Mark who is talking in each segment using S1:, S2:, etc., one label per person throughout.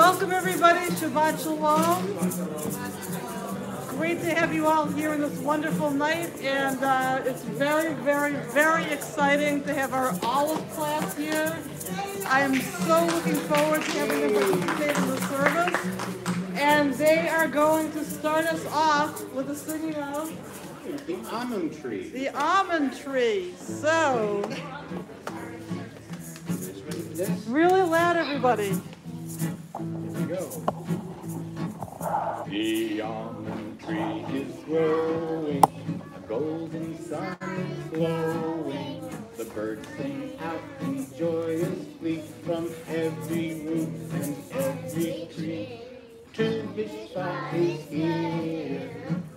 S1: Welcome everybody, Shabbat Shalom. Great to have you all here in this wonderful night, and uh, it's very, very, very exciting to have our Aleph class here. I am so looking forward to having them participate in the service, and they are going to start us off with a singing of
S2: the almond tree.
S1: The almond tree. So, really loud, everybody.
S2: Go. The almond tree is growing, a golden sun is glowing. The birds sing out in joyously from every root and every tree. Tu B'Shvat is here.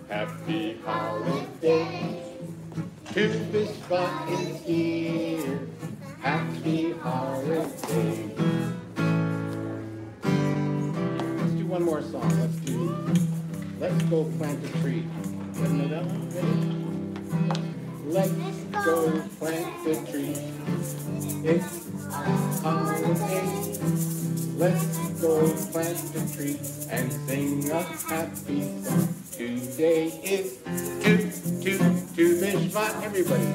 S2: Happy holidays. Tu B'Shvat is here. Happy holidays. One more song. Let's do Let's Go Plant a Tree. Let's go plant a tree. It's holiday. Let's go plant a tree and sing a happy song. Today is two, two, Tu B'Shvat, everybody.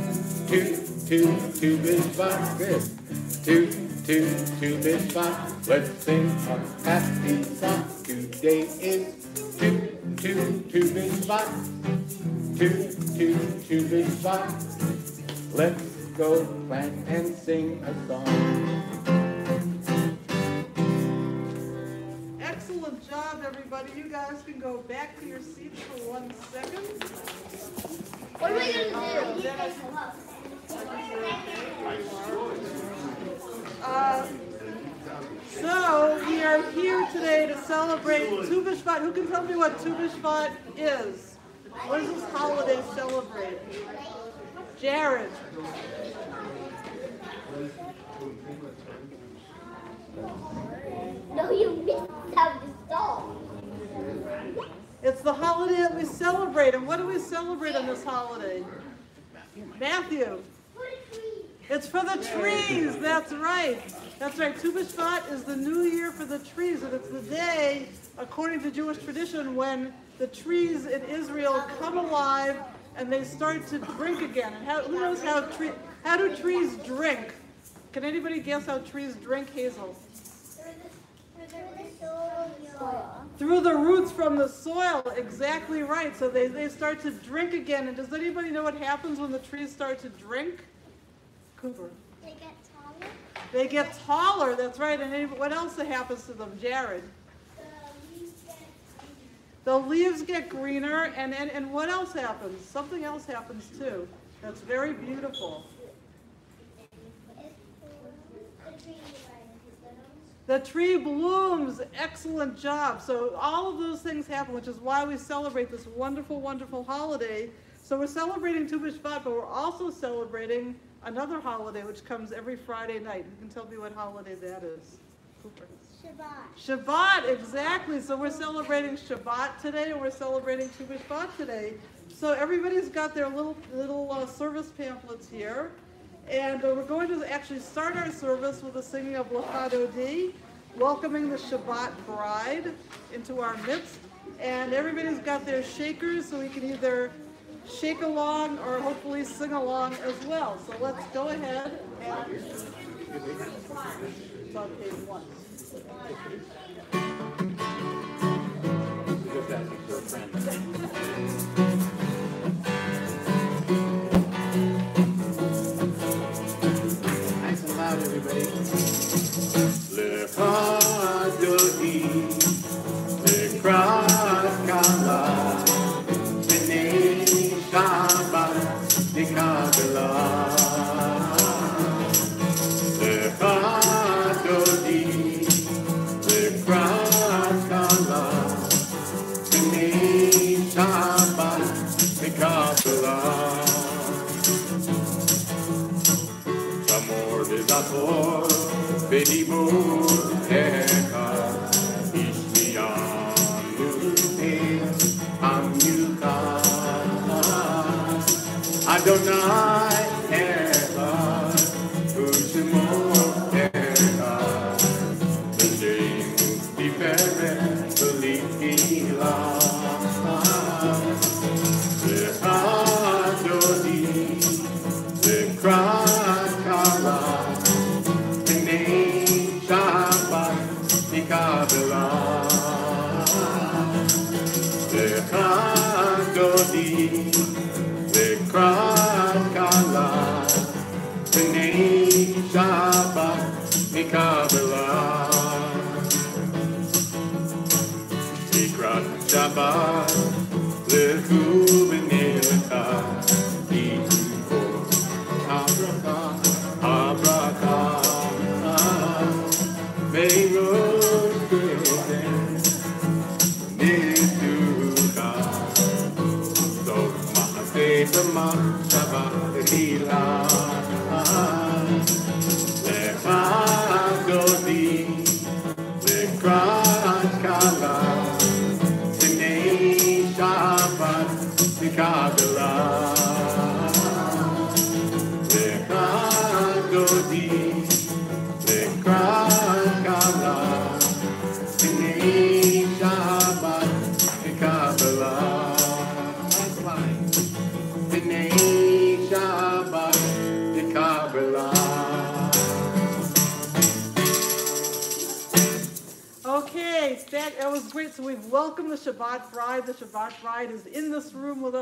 S2: Two, two, Tu B'Shvat, good. Two, two, Tu B'Shvat, let's sing a happy song. Today is two, two, Tu B'Shvat. Two, two, Tu B'Shvat. Let's go plant and sing a song.
S1: Excellent job, everybody. You guys can go back to your seats for one second.
S3: What are we going to do?
S1: Uh, Uh, so we are here today to celebrate Tu B'Shvat. Who can tell me what Tu B'Shvat is? What does this holiday celebrate? Jared.
S3: No, you missed out the song.
S1: It's the holiday that we celebrate. And what do we celebrate on this holiday? Matthew. It's for the trees. That's right. That's right. Tu B'Shvat is the new year for the trees. And it's the day, according to Jewish tradition, when the trees in Israel come alive and they start to drink again. And how, who knows how, tree, how do trees drink? Can anybody guess how trees drink, Hazel? Through the roots from the soil, exactly right. So they, they start to drink again. And does anybody know what happens when the trees start to drink? Cooper.
S3: They get taller.
S1: They get taller, that's right. And what else happens to them, Jared? The leaves get greener, and, and, and what else happens? Something else happens too. That's very beautiful. The tree blooms. Excellent job. So all of those things happen, which is why we celebrate this wonderful, wonderful holiday. So we're celebrating Tu B'Shvat, but we're also celebrating another holiday which comes every Friday night. You can tell me what holiday that is.
S3: Cooper. Shabbat.
S1: Shabbat, exactly. So we're celebrating Shabbat today, and we're celebrating Tu B'Shvat today. So everybody's got their little little uh, service pamphlets here. And uh, we're going to actually start our service with the singing of Lecha Dodi, welcoming the Shabbat bride into our midst. And everybody's got their shakers, so we can either shake along or hopefully sing along as well. So let's go ahead and it's on page one. Just asking for a friend. everybody. Le pas de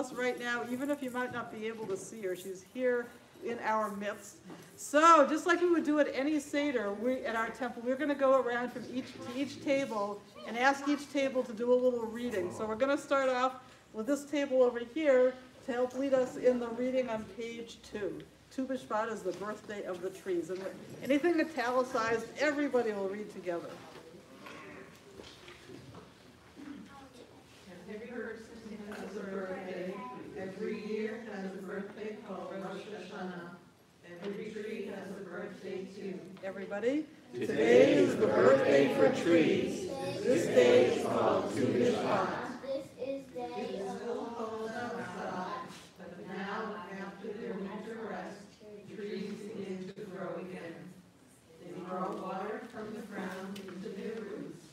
S1: us right now, even if you might not be able to see her. She's here in our midst. So just like we would do at any Seder, we, at our temple, we're gonna go around from each, to each table and ask each table to do a little reading. So we're gonna start off with this table over here to help lead us in the reading on page two. Tu B'Shvat is the birthday of the trees. And anything italicized, everybody will read together.
S4: Every person has a birthday, every year has a birthday called Rosh Hashanah. Every tree has a birthday too.
S1: Everybody?
S2: Today is the birthday for trees. This day is called Tu B'Shvat.
S3: This is day
S4: It's
S3: of
S4: still cold outside, but now after their winter rest, trees begin to grow again. They draw water from the ground into their roots.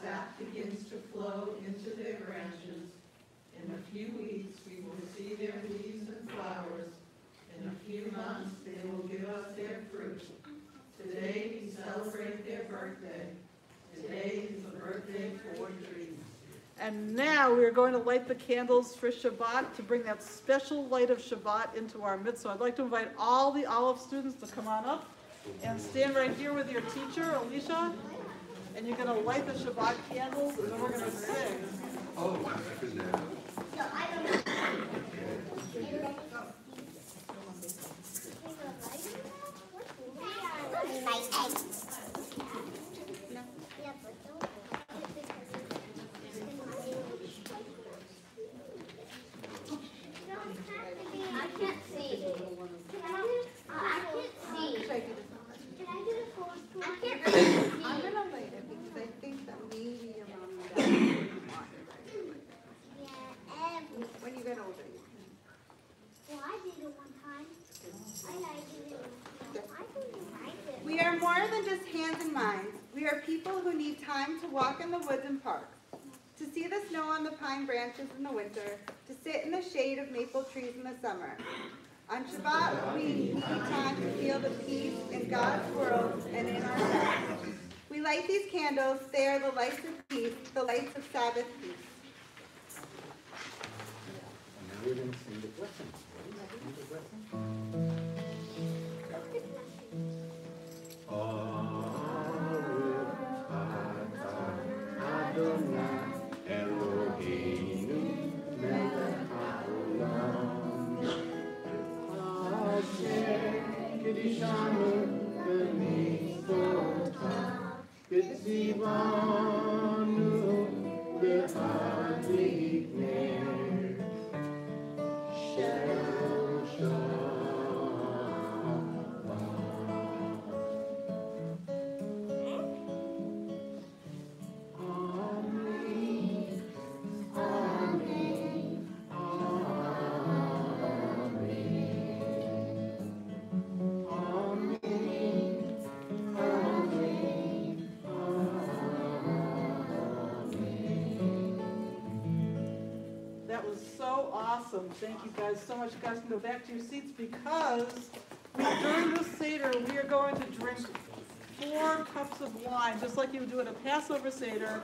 S4: Sap begins to flow into their branches. In a few weeks, we will see their leaves and flowers. In a few months, they will give us their fruit. Today, we celebrate their birthday. Today is the birthday for trees.
S1: And now we are going to light the candles for Shabbat to bring that special light of Shabbat into our midst. So I'd like to invite all the Aleph students to come on up and stand right here with your teacher, Alicia. And you're gonna light the Shabbat candles and then we're gonna sing.
S3: Oh, so I don't know. My egg. Yeah, but don't. I can't see. Can I do? I can't see. Can I do the first one? I can't see.
S5: I'm gonna light it because I think that maybe your mom and dad wouldn't want it right away.
S3: Yeah, every.
S5: When you get older, you can.
S3: Well, I did it one time. I liked it. I didn't like it.
S5: We are more than just hands and minds. We are people who need time to walk in the woods and parks, to see the snow on the pine branches in the winter, to sit in the shade of maple trees in the summer. On Shabbat, we need time to feel the peace in God's world and in our ourselves. We light these candles, they are the lights of peace, the lights of Sabbath peace.
S1: Much. You guys can go back to your seats because during this Seder, we are going to drink four cups of wine, just like you would do at a Passover Seder.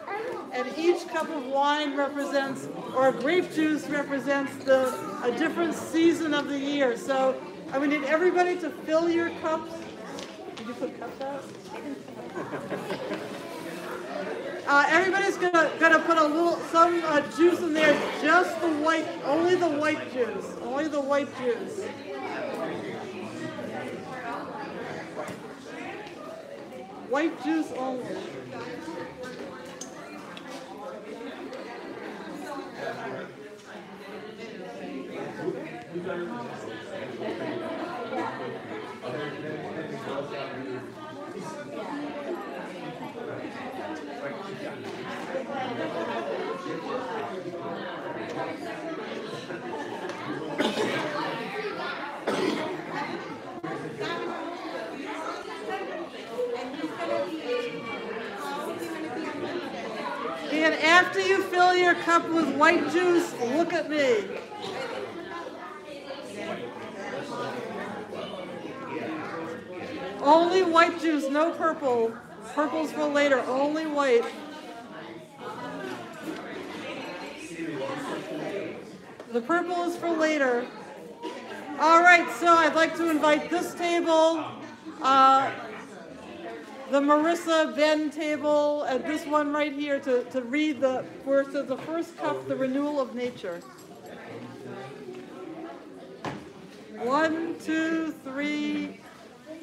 S1: And each cup of wine represents, or grape juice represents the, a different season of the year. So I would need everybody to fill your cups. Did you put cups out? Uh, everybody's gonna, gonna put a little, some uh, juice in there, just the white, only the white juice, only the white juice. White juice only. And your cup with white juice, look at me. Only white juice, no purple. Purple's for later, only white. The purple is for later. All right, so I'd like to invite this table, uh, the Marissa Ben table, and this one right here to, to read the first, the first cup, the renewal of nature. One, two, three,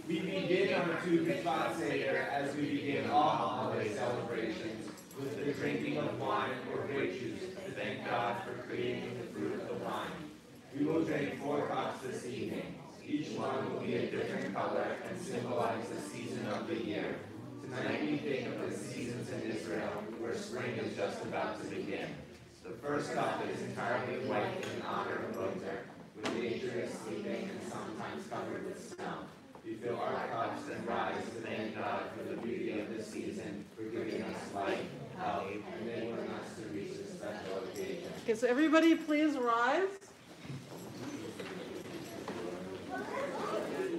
S6: We begin our Tu B'Shvat Seder as we begin all holiday celebrations with the drinking of wine or grape juice to thank God for creating the fruit of the vine. We will drink four cups this evening. Each one will be a different color and symbolize the season of the year. Tonight we think of the seasons in Israel where spring is just about to begin. The first cup is entirely white in honor of winter, when nature is sleeping and sometimes covered with snow. We fill our cups and rise to thank God for the beauty of the season, for giving us life, health, and enabling us to reach this special occasion.
S1: Okay, so everybody please rise.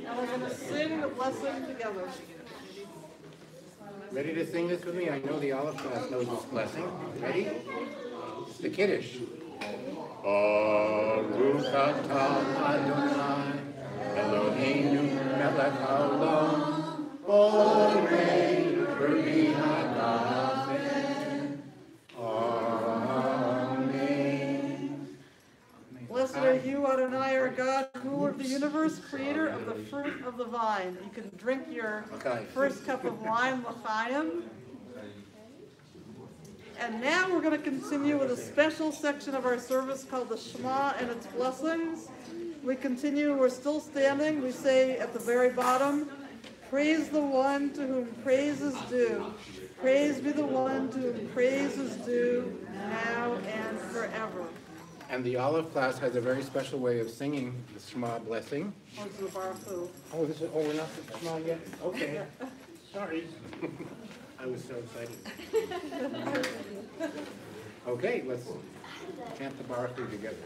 S1: And we're gonna sing the blessing together.
S2: Ready to sing this with me? I know the Aleph class knows this blessing. Ready? It's the Kiddush. Baruch Adonai, Eloheinu melech haolam, borei b'ri
S1: Are you, Adonai, our God, ruler of the universe, creator of the fruit of the vine. You can drink your first cup of wine, l'chaim. And now we're going to continue with a special section of our service called the Shema and its blessings. We continue, we're still standing. We say at the very bottom, Praise the one to whom praise is due. Praise be the one to whom praise is due, now and forever.
S2: And the Aleph class has a very special way of singing the Shema blessing.
S1: Oh, or the Baruch Hu.
S2: Oh, this is, oh, we're not at Shema yet? Okay, sorry. I was so excited. Okay, let's chant the Baruch Hu together.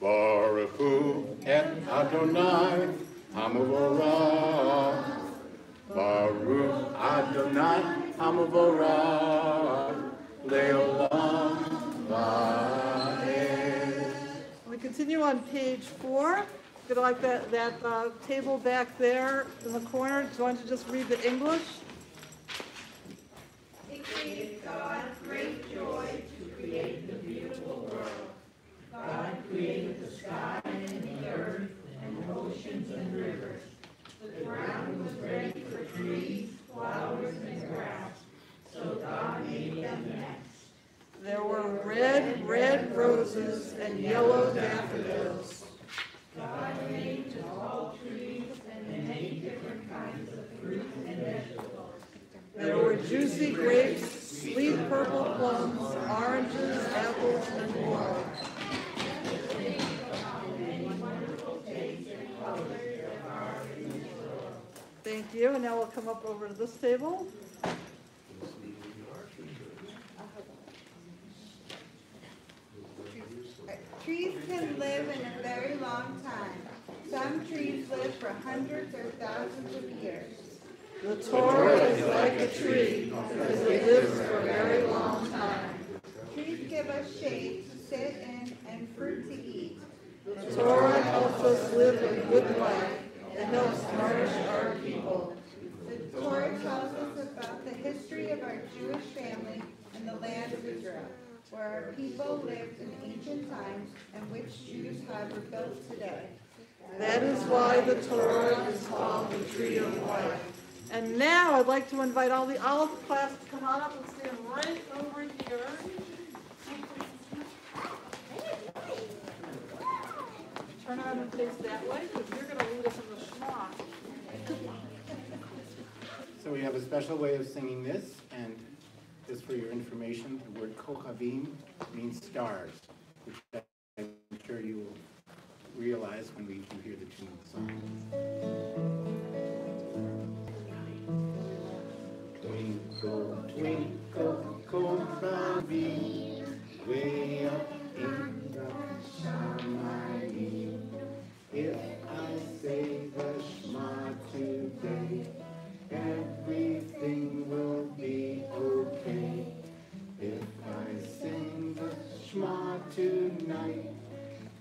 S2: Baruch Hu et Adonai Hamavorah. Baruch Adonai Hamavorah. Leolam Vaed.
S1: Continue on page four. Good like that, that uh, table back there in the corner. Do you want to just read the English?
S4: It gave God great joy to create the beautiful world. God created the sky and the earth and oceans and rivers. The ground was ready for trees, flowers, and grass. So God made them next.
S1: There were red, red roses and yellow daffodils.
S4: God made tall trees and many different kinds of fruit and vegetables.
S1: There were juicy grapes, sweet purple plums, oranges, apples, and more. Thank you, and now we'll come up over to this table.
S5: Trees can live in a very long time. Some trees live for hundreds or thousands of years.
S1: The Torah is like a tree because it lives for a very long time.
S5: Trees give us shade to sit in and fruit to eat.
S1: The Torah helps us live a good life. and helps nourish our people.
S5: The Torah tells us about the history of our Jewish family and the land of Israel, where our people lived in ancient times and which Jews have rebuilt today.
S1: That is why the Torah is called the tree of life. And now I'd like to invite all the Aleph class to come on up and stand right over here. Turn around and face that way, because you're gonna lead us in the Shema.
S2: So we have a special way of singing this, and just for your information, the word Kochavim means stars, which I'm sure you will realize when we you hear the tune of the song. Twinkle, twinkle, Kochavim, way up in the Shamayim. If I say the Shema today, everything will be Shema tonight,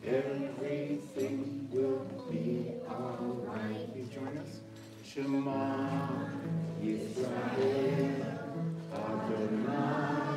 S2: everything will be alright. Please join us. Shema Yisrael Adonai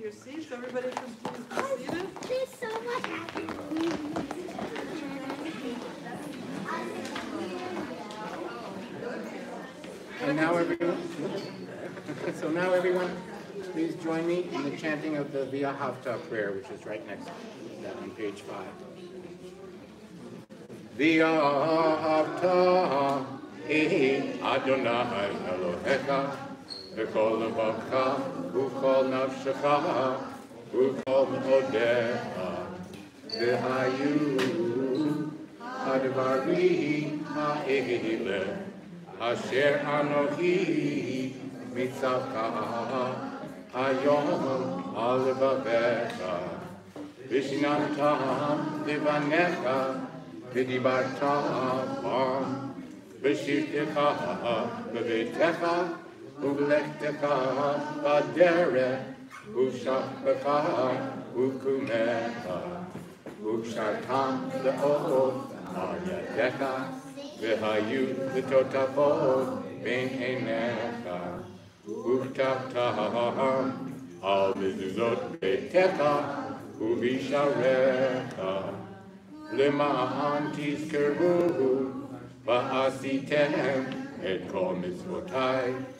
S1: to your seats. Everybody can please be seated.
S3: There's so much happening.
S2: And now everyone, so now everyone, please join me in the chanting of the V'ahavta prayer, which is right next to that on page five. V'ahavta, Adonai Elohecha, V'kol levavcha, U'kol nafshecha, U'kol me'odecha, V'hayu, Advari ha'eleh, Asher Anohi Mitzavka Hayom Al Bavecha Vishnanta Divanecha Vidibarta Bam Vishitecha Bevitecha Uvlechtecha Badere Ushapecha Ukumecha Ushartam Le'o Ayadecha V'hayu v'totafot ben einecha Uchtavtaham al mezuzot betecha uvisharecha Lema'an tizkeruhu va'asitem et kol mitzvotai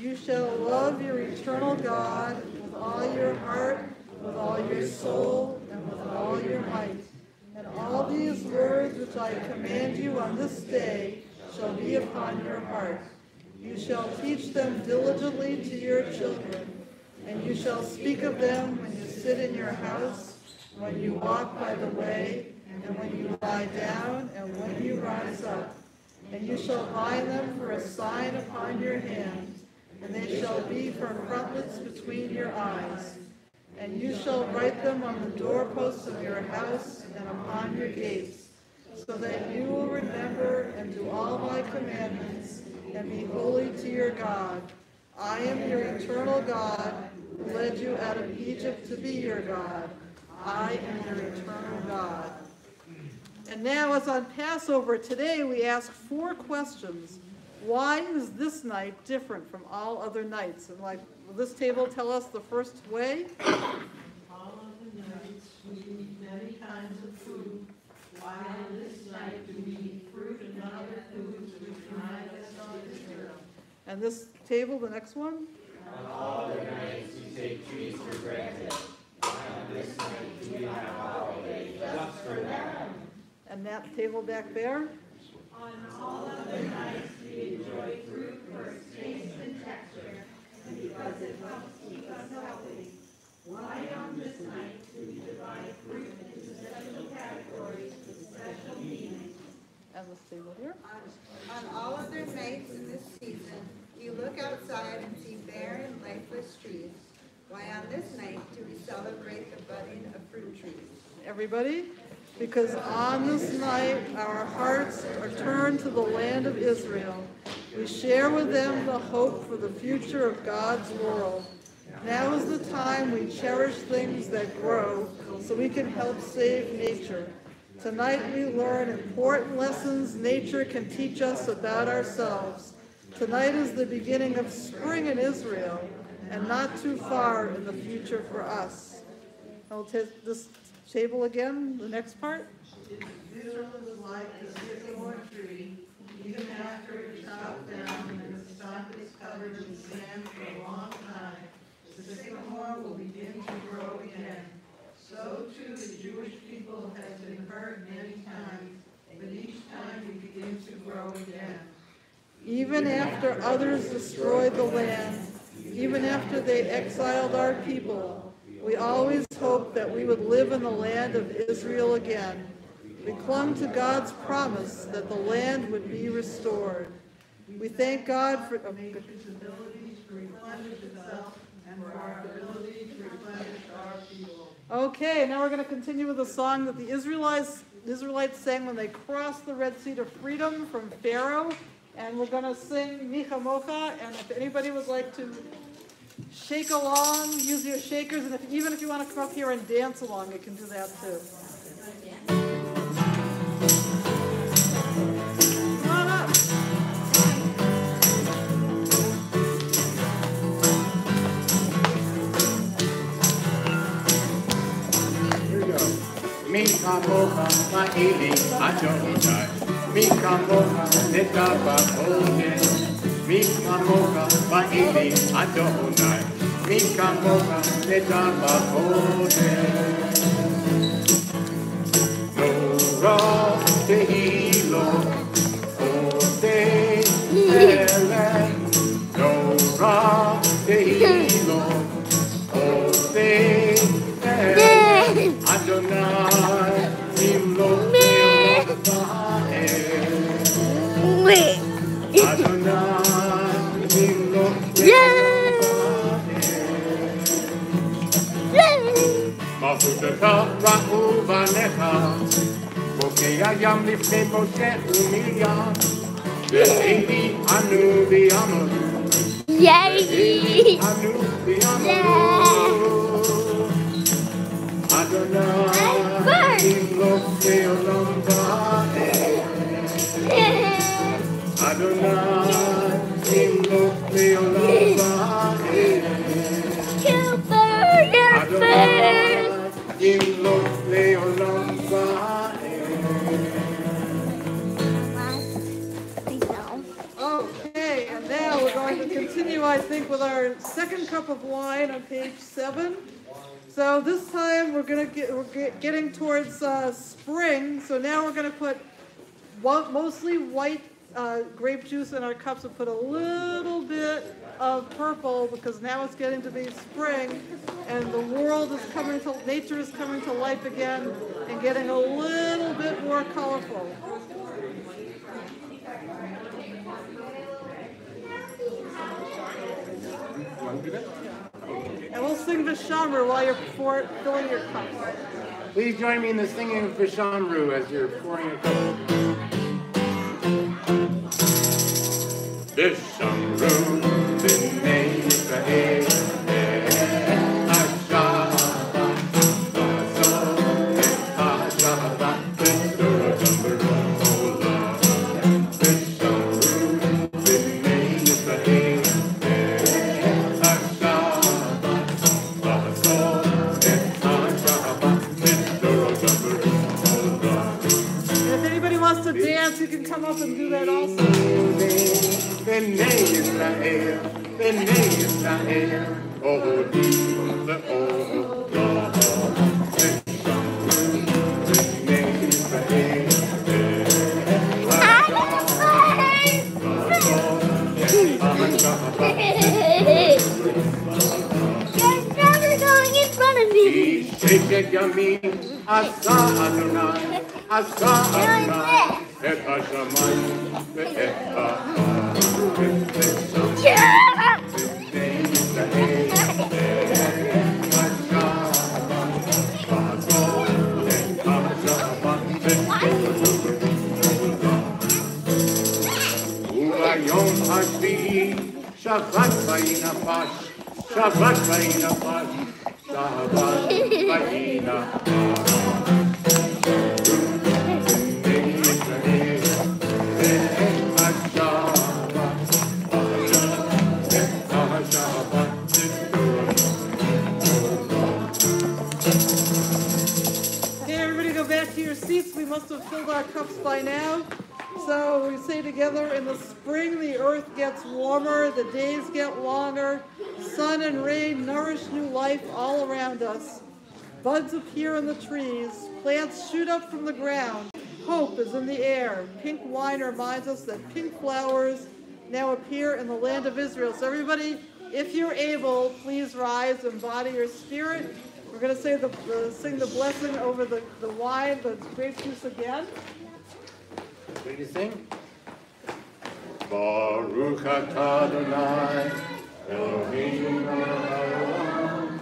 S1: You shall love your eternal God with all your heart, with all your soul, and with all your might. And all these words which I command you on this day shall be upon your heart. You shall teach them diligently to your children, and you shall speak of them when you sit in your house, when you walk by the way, and when you lie down, and when you rise up. And you shall bind them for a sign upon your hand, and they shall be for frontlets between your eyes. And you shall write them on the doorposts of your house and upon your gates, so that you will remember and do all my commandments, and be holy to your God. I am your eternal God, who led you out of Egypt to be your God. I am your eternal God. And now, as on Passover, today we ask four questions why is this night different from all other nights? And like, will this table tell us the first way?
S4: All other nights we eat many kinds of food, while this night do we eat fruit
S1: and other foods which remind us of Israel. And this table, the next one?
S6: On all other nights we take trees for granted, while this night do we have holiday just for them.
S1: And that table back there?
S4: On all other nights, we enjoy fruit for its taste and texture, and because it helps keep us healthy. Why on this night do we divide fruit into special categories with special meanings?
S1: And this table here?
S5: On, on all other nights in this season, you look outside and see bare and lifeless trees. Why on this night do we celebrate the budding of fruit trees?
S1: Everybody? Because on this night, our hearts are turned to the land of Israel. We share with them the hope for the future of God's world. Now is the time we cherish things that grow so we can help save nature. Tonight we learn important lessons nature can teach us about ourselves. Tonight is the beginning of spring in Israel and not too far in the future for us. I'll take this table again, the next part.
S4: Israel is like a sycamore tree, even after it's chopped down and the stump is covered in sand for a long time. The sycamore will begin to grow again. So too the Jewish people has been hurt many times, but each time we begin to grow again.
S1: Even after others destroyed the land, even after they exiled our people, we always hoped that we would live in the land of Israel again. We clung to God's promise that the land would be restored. We thank God for. Oh,
S4: People.
S1: Okay, now we're going to continue with a song that the Israelites, Israelites sang when they crossed the Red Sea to freedom from Pharaoh. And we're going to sing Mi Chamocha. And if anybody would like to shake along, use your shakers. And if, even if you want to come up here and dance along, you can do that too. Come on up.
S2: Here we go. Mika mocha ma'ili Adonai. Mika mocha netava ogen. Mika mocha ma'ili Adonai. Mika mocha netava Mahutaka, Ra'uvanecha, Bokeh Yam Lifnei Moshe U'Miriam, Ve'eli Anu V'Yamaru, Ve'eli Anu V'Yamaru. Adonai, Imlo, Ve'olam Va'eh. Adonai, Imlo, Ve'olam Va'eh.
S1: Okay, and now we're going to continue, I think, with our second cup of wine on page seven. So this time we're gonna get, we're get- getting towards uh, spring. So now we're gonna put wa- mostly white uh, grape juice in our cups and put a little bit of purple because now it's getting to be spring and the world is coming to, nature is coming to life again and getting a little bit more colorful. And we'll sing Vishamru while you're pour, filling your cup.
S2: Please join me in the singing of Vishamru as you're pouring
S1: your cup. Spring the earth gets warmer, the days get longer, sun and rain nourish new life all around us. Buds appear in the trees, plants shoot up from the ground, hope is in the air. Pink wine reminds us that pink flowers now appear in the land of Israel. So everybody, if you're able, please rise, embody your spirit. We're going to say the, the sing the blessing over the, the wine, the grape juice again.
S2: Ready to sing? Baruch Adonai, Eloheinu melech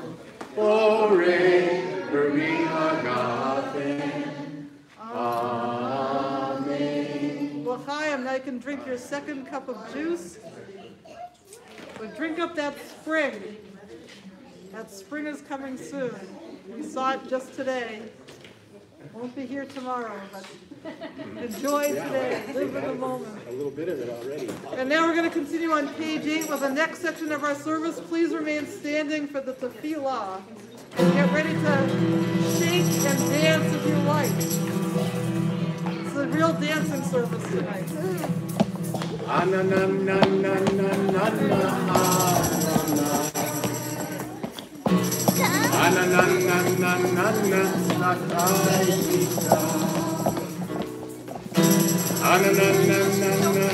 S2: borei beri hagafen. Amen.
S1: L'chaim, now you can drink your second cup of juice. But drink up that spring. That spring is coming soon. We saw it just today. Won't be here tomorrow, but enjoy today. Live in the moment.
S2: A little bit of it already.
S1: And now we're going to continue on page eight with the next section of our service. Please remain standing for the tefillah. And get ready to shake and dance if you like. It's a real dancing service tonight.
S2: Ah, Ananananananana. Anananananana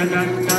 S2: sakaita.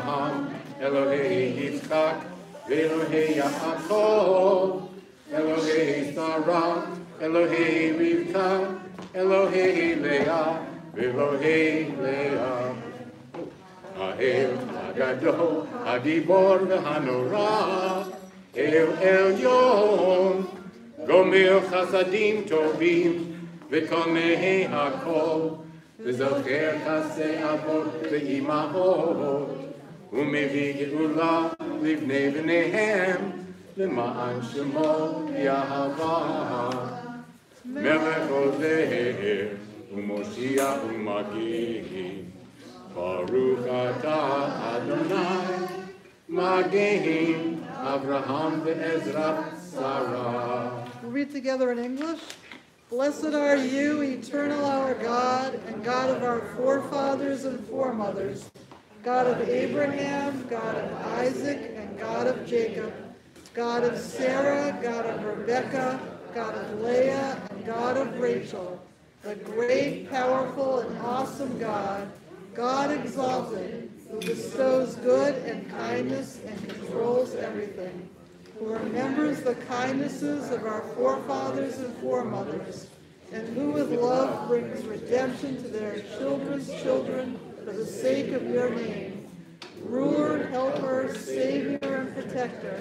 S2: Abraham Elohei Yitzchak Elohei Yaakov Elohei Sarah Elohei Rivka Elohei Leah Elohei Leah האל הגדול, הגיבור והנורא, אל עליון, גומר חסדים טובים, וקונה הכל, וזוכר חסי אבות ואימהות, ומביא גאולה לבני בניהם, למען שמו יהבה. מלך עוזר, ומושיע ומגן. ברוך אתה אדוני, מגן אברהם ועזרא שרה.
S1: We'll read together in English. Blessed are you, eternal our God, and God of our forefathers and foremothers, God of Abraham, God of Isaac, and God of Jacob, God of Sarah, God of Rebekah, God of Leah, and God of Rachel, the great, powerful, and awesome God, God exalted, who bestows good and kindness and controls everything who remembers the kindnesses of our forefathers and foremothers, and who with love brings redemption to their children's children for the sake of your name. Ruler, helper, savior, and protector,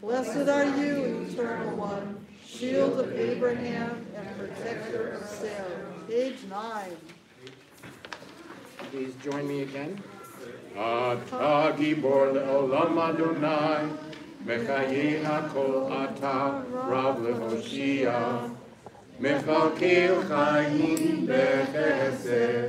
S1: blessed are you, eternal one, shield of Abraham and protector of Sarah. Page nine.
S2: Please join me again. אתה גיבור לעולם אדוני, מחיי הכל אתה רב להושיע. מכלכל חיים בחסד,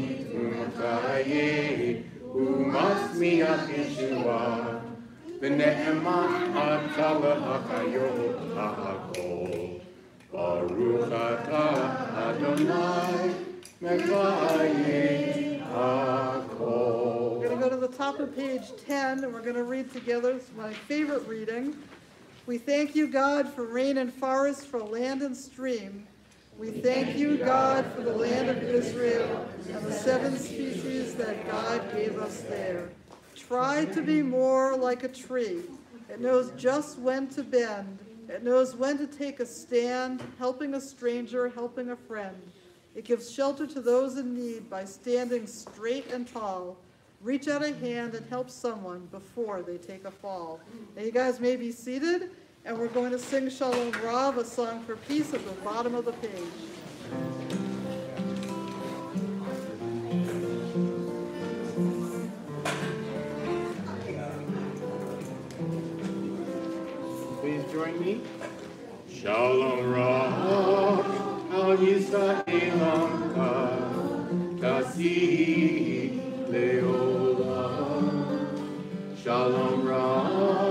S2: who Messiah, Umasmiach Yeshua, V'ne'emach atala hakayot ha'akol, Baruch atah Adonai, Messiah hakol.
S1: We're going to go to the top of page 10, and we're going to read together. It's my favorite reading. We thank you, God, for rain and forest, for land and stream, we thank you, God, for the land of Israel and the seven species that God gave us there. Try to be more like a tree. It knows just when to bend. It knows when to take a stand, helping a stranger, helping a friend. It gives shelter to those in need by standing straight and tall. Reach out a hand and help someone before they take a fall. Now you guys may be seated, and we're going to sing Shalom Rav, a song for peace at the bottom of the page.
S2: Please join me. Shalom Rav al Yisraelam Kasi Leolam. Shalom Rav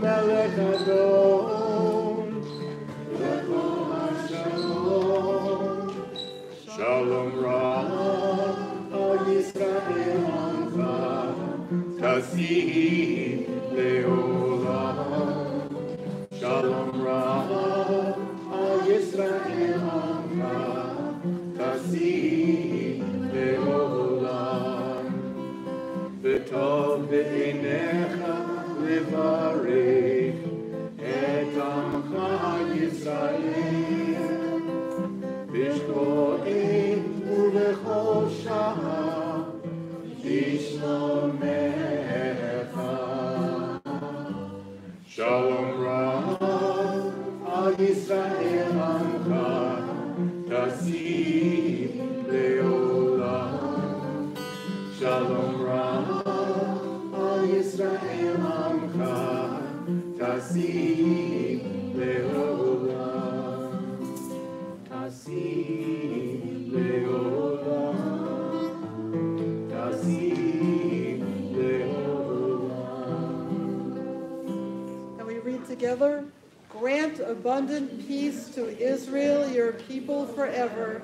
S1: to Israel, your people forever,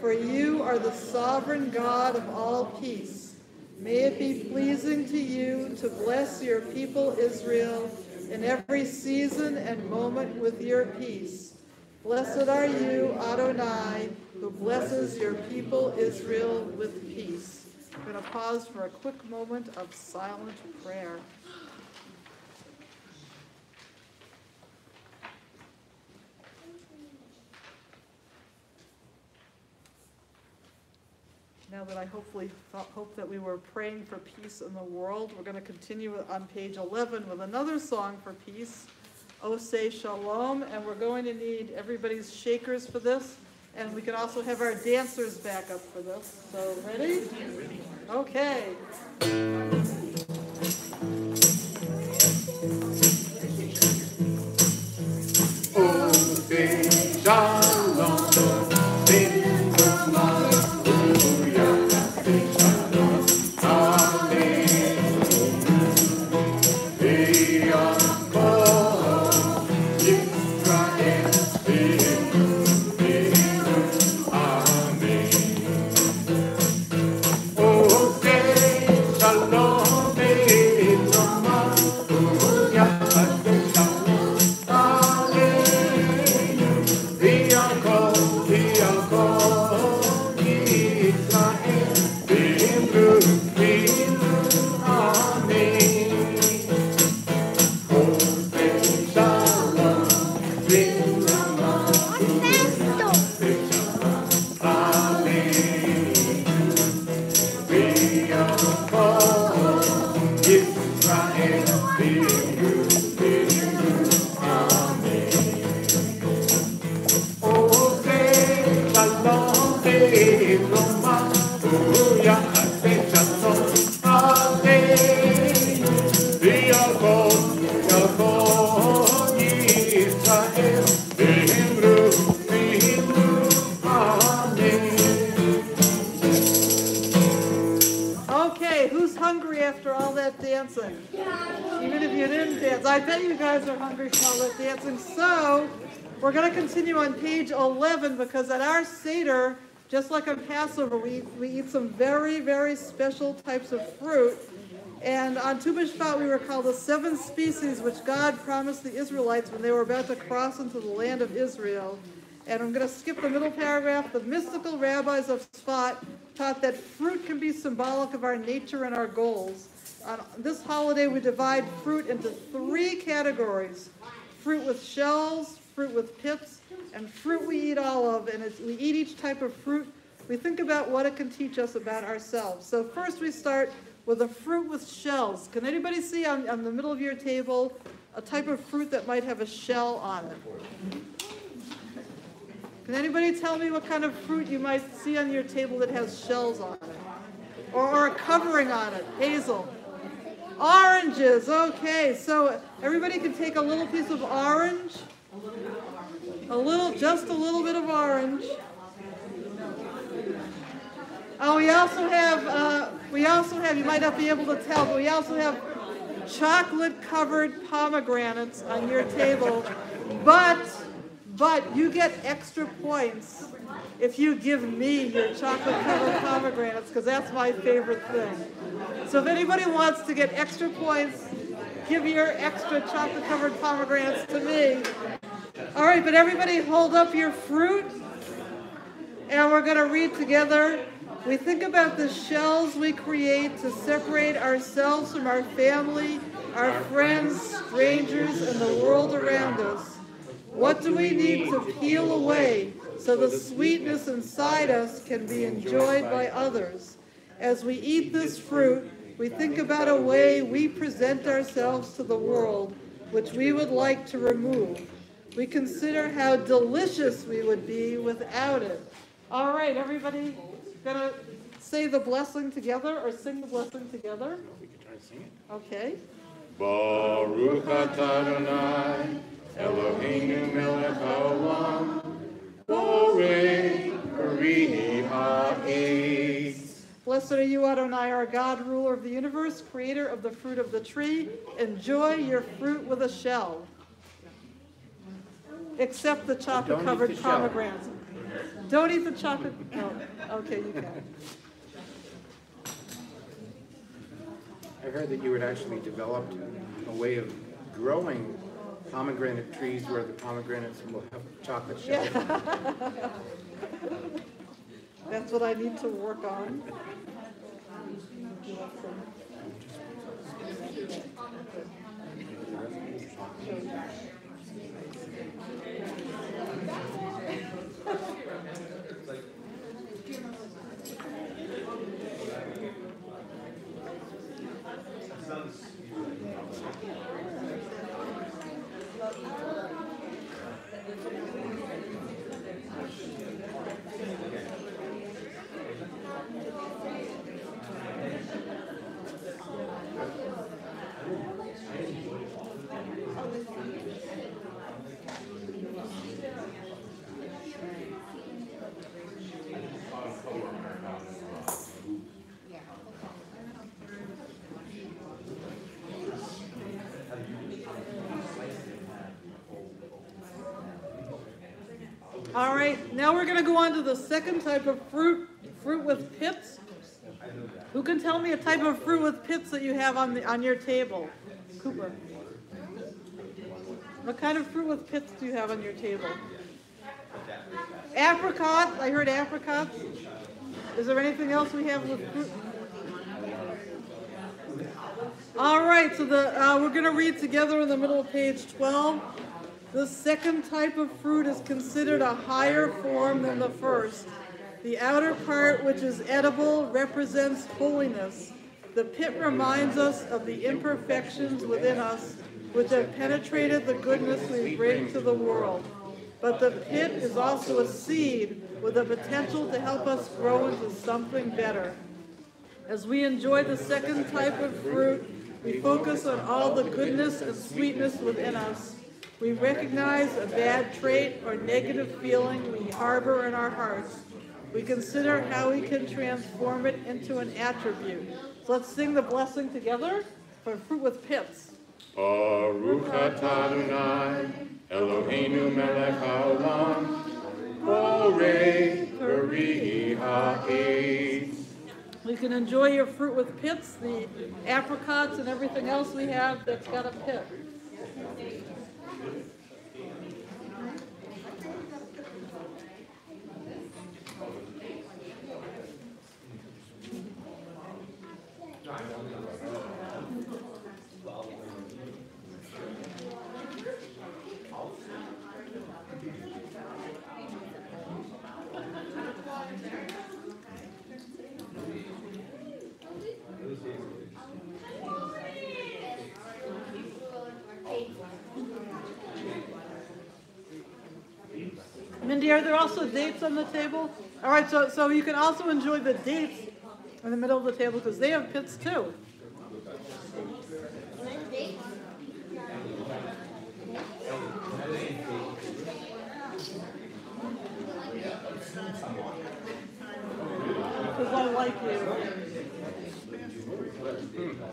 S1: for you are the sovereign God of all peace. May it be pleasing to you to bless your people Israel in every season and moment with your peace. Blessed are you, Adonai, who blesses your people Israel with peace. We're going to pause for a quick moment of silent prayer. Now that I hopefully thought, hope that we were praying for peace in the world, we're going to continue on page 11 with another song for peace, Oseh Shalom, and we're going to need everybody's shakers for this, and we can also have our dancers back up for this. So, ready? Okay. We're going to continue on page 11 because at our Seder, just like on Passover, we, we eat some very, very special types of fruit. And on Tu B'Shvat, we were called the seven species which God promised the Israelites when they were about to cross into the land of Israel. And I'm going to skip the middle paragraph. The mystical rabbis of Sfat taught that fruit can be symbolic of our nature and our goals. On this holiday, we divide fruit into three categories fruit with shells, fruit with pips, and fruit we eat all of. And we eat each type of fruit, we think about what it can teach us about ourselves. So, first, we start with a fruit with shells. Can anybody see on, on the middle of your table a type of fruit that might have a shell on it? Can anybody tell me what kind of fruit you might see on your table that has shells on it? Or, or a covering on it? Hazel. Oranges, okay. So everybody can take a little piece of orange. A little, just a little bit of orange. Oh, we also have, uh, we also have, you might not be able to tell, but we also have chocolate covered pomegranates on your table. But, but you get extra points if you give me your chocolate covered pomegranates, because that's my favorite thing. So if anybody wants to get extra points, give your extra chocolate covered pomegranates to me. All right, but everybody hold up your fruit, and we're going to read together. We think about the shells we create to separate ourselves from our family, our friends, strangers, and the world around us. What do we need to peel away so the sweetness inside us can be enjoyed by others? As we eat this fruit, we think about a way we present ourselves to the world, which we would like to remove. We consider how delicious we would be without it. All right, everybody, gonna say the blessing together or sing the blessing together?
S2: We could try to sing it.
S1: Okay.
S2: Baruch atah Adonai, Eloheinu melech haolam, borei peri ha'etz.
S1: Blessed are you, Adonai, our God, ruler of the universe, creator of the fruit of the tree. Enjoy your fruit with a shell. Except the chocolate covered
S2: eat the shell.
S1: pomegranates. Don't eat the chocolate. No. Okay, you can.
S7: I heard that you had actually developed a way of
S2: growing pomegranate trees where the pomegranates will have chocolate shells.
S1: That's what I need to work on. All right, on to the second type of fruit, fruit with pits. Who can tell me a type of fruit with pits that you have on the, on your table? Cooper. What kind of fruit with pits do you have on your table? Apricot, I heard apricots. Is there anything else we have with fruit? All right, so the, uh, we're gonna read together in the middle of page twelve. The second type of fruit is considered a higher form than the first. The outer part, which is edible, represents holiness. The pit reminds us of the imperfections within us, which have penetrated the goodness we bring to the world. But the pit is also a seed with the potential to help us grow into something better. As we enjoy the second type of fruit, we focus on all the goodness and sweetness within us. We recognize a bad trait or negative feeling we harbor in our hearts. We consider how we can transform it into an attribute. So let's sing the blessing together for fruit with pits.
S2: Baruch Adonai, Eloheinu melech haolam, borei peri ha'etz.
S1: You can enjoy your fruit with pits, the apricots and everything else we have that's got a pit. Mindy, are there also dates on the table? All right, so, so you can also enjoy the dates in the middle of the table because they have pits too. Because I like you.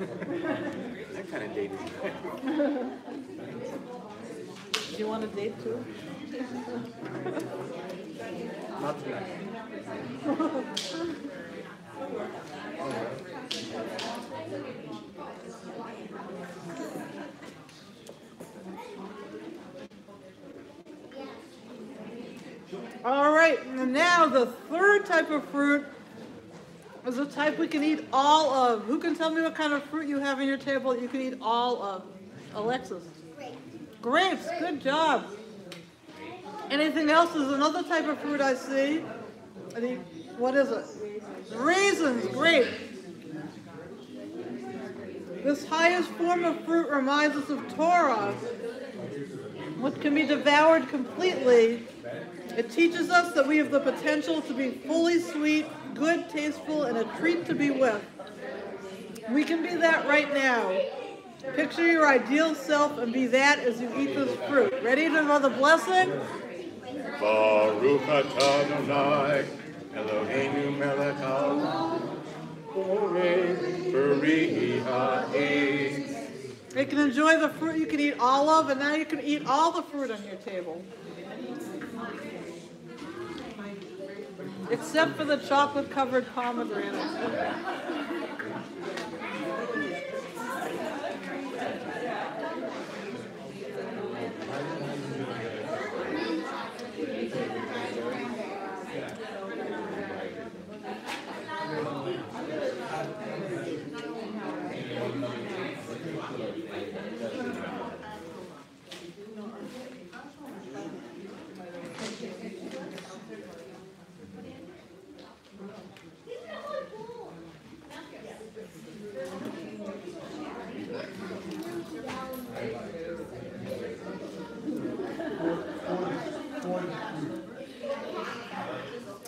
S2: That kind of dated.
S1: Do you want a date too?
S2: Not.
S1: All right, and now the third type of fruit is a type we can eat all of. Who can tell me what kind of fruit you have on your table that you can eat all of? Alexis. Grapes, good job. Anything else is another type of fruit I see. What is it? Raisins, great. This highest form of fruit reminds us of Torah, which can be devoured completely. It teaches us that we have the potential to be fully sweet, good, tasteful, and a treat to be with. We can be that right now. Picture your ideal self and be that as you eat this fruit. Ready to know the blessing?
S2: Baruch Adonai, Eloheinu melech haolam.
S1: You can enjoy the fruit you can eat all of, and now you can eat all the fruit on your table. Except for the chocolate covered pomegranate.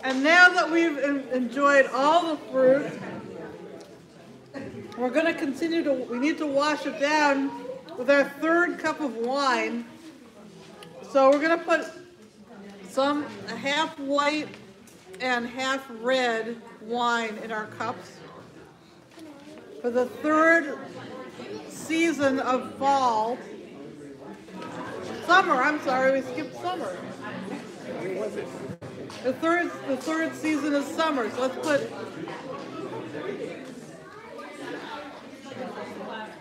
S1: And now that we've en- enjoyed all the fruit, we're going to continue to, we need to wash it down with our third cup of wine. So we're going to put some half white and half red wine in our cups for the third season of fall. Summer, I'm sorry, we skipped summer. The third, the third season is summer, so let's put. Obrigado.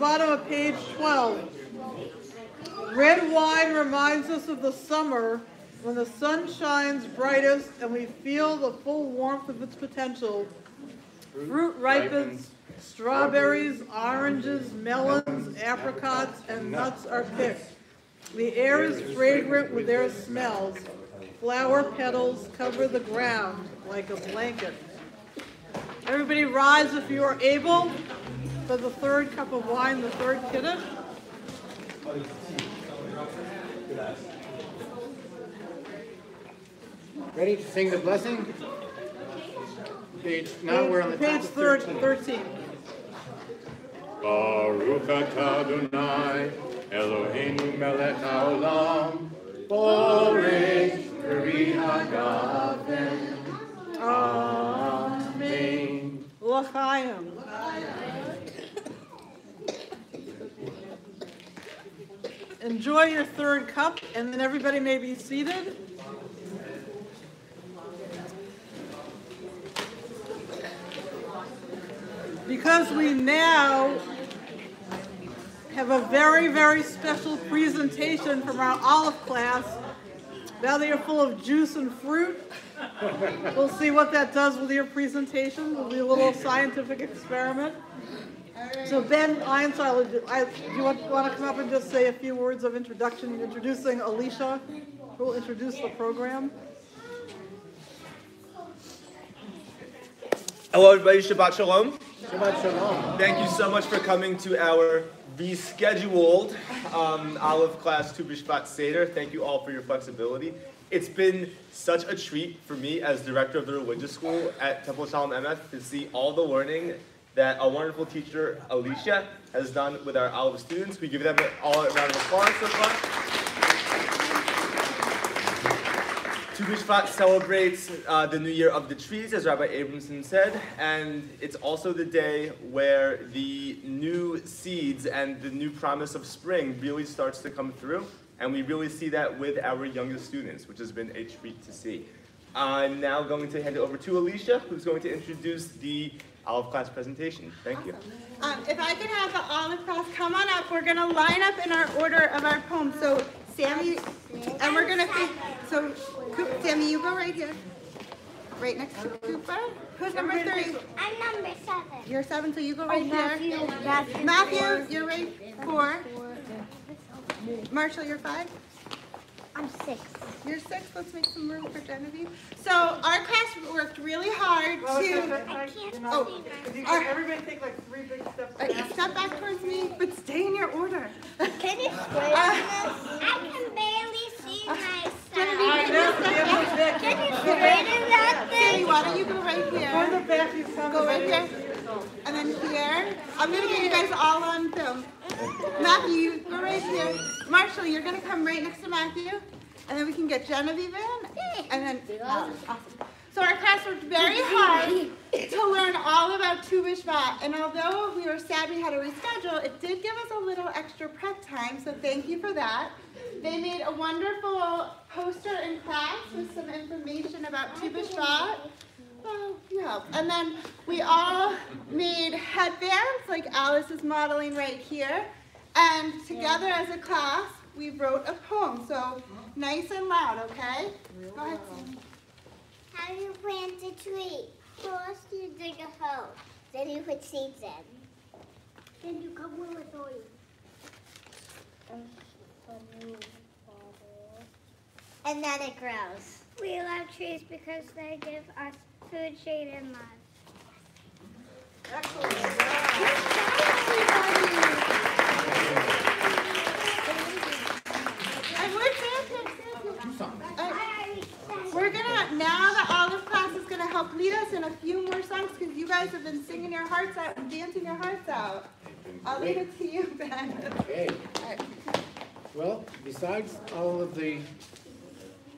S1: Bottom of page 12. Red wine reminds us of the summer when the sun shines brightest and we feel the full warmth of its potential. Fruit ripens, strawberries, oranges, melons, apricots, and nuts are picked. The air is fragrant with their smells. Flower petals cover the ground like a blanket. Everybody rise if you are able for the third cup of wine, the third kiddush.
S2: Ready to sing the blessing? Page, now we're on the top
S1: Page
S2: of 13.
S1: 13.
S2: Baruch atah Adonai, Eloheinu melech haolam, borei peri hagafen. Amen.
S1: L'chaim. Enjoy your third cup, and then everybody may be seated. Because we now have a very, very special presentation from our Aleph class. Now that you're full of juice and fruit, we'll see what that does with your presentation. It'll be a little scientific experiment. So Ben Einstein, I, do you want, want to come up and just say a few words of introduction, introducing Alicia, who will introduce the program?
S6: Hello, everybody. Shabbat Shalom.
S2: Shabbat shalom.
S6: Thank you so much for coming to our rescheduled um, Aleph Class Tu B'Shvat Seder. Thank you all for your flexibility. It's been such a treat for me as director of the religious school at Temple Shalom Emeth to see all the learning that our wonderful teacher, Alicia, has done with our Aleph students. We give them all a round of applause so far. Tu B'Shvat celebrates uh, the New Year of the Trees, as Rabbi Abramson said, and it's also the day where the new seeds and the new promise of spring really starts to come through, and we really see that with our youngest students, which has been a treat to see. I'm now going to hand it over to Alicia, who's going to introduce the Aleph Class presentation. Thank you.
S5: Um, if I could have the Aleph class come on up, we're gonna line up in our order of our poems. So Sammy, and we're gonna, so Coop- Sammy, you go right here. Right next to Cooper. Who's number three?
S3: I'm number seven.
S5: You're seven, so you go
S3: Oh,
S5: right
S3: Matthew.
S5: here.
S3: Matthew.
S5: Matthew, you're right four. Marshall, you're five.
S3: I'm six.
S5: You're six. Let's make some room for Genevieve. So our class worked really hard
S1: Well,
S5: to.
S3: I can't
S5: Oh.
S3: see
S1: If
S5: Our-
S1: everybody take like three big steps
S5: Uh,
S1: back.
S5: Step back towards me, but stay in your order.
S3: Can you square I can barely see myself.
S1: I know, give us that.
S3: Can you straighten that
S5: Sammy,
S3: thing?
S5: why don't you go right
S1: From
S5: here?
S1: the back.
S5: Go right here. And then here. I'm gonna get you guys all on film. Matthew, you go right here. Marshall, you're gonna come right next to Matthew. And then we can get Genevieve in. And then, oh, awesome. So our class worked very hard to learn all about Tu. And although we were sad we had to reschedule, it did give us a little extra prep time. So thank you for that. They made a wonderful poster in class with some information about Tu. Oh, you. And then we all made headbands like Alice is modeling right here. And together as a class, we wrote a poem. So nice and loud, okay? Go ahead.
S3: How do you plant a tree? First you dig a hole, then you put seeds in. Then you cover it with oil. And then it grows. We love trees because they give us food, shade, and love.
S5: And we're We're gonna, now the Aleph class is gonna help lead us in a few more songs because you guys have been singing your hearts out and dancing your hearts out. I'll leave it to you, Ben.
S2: Okay. Well, besides all of the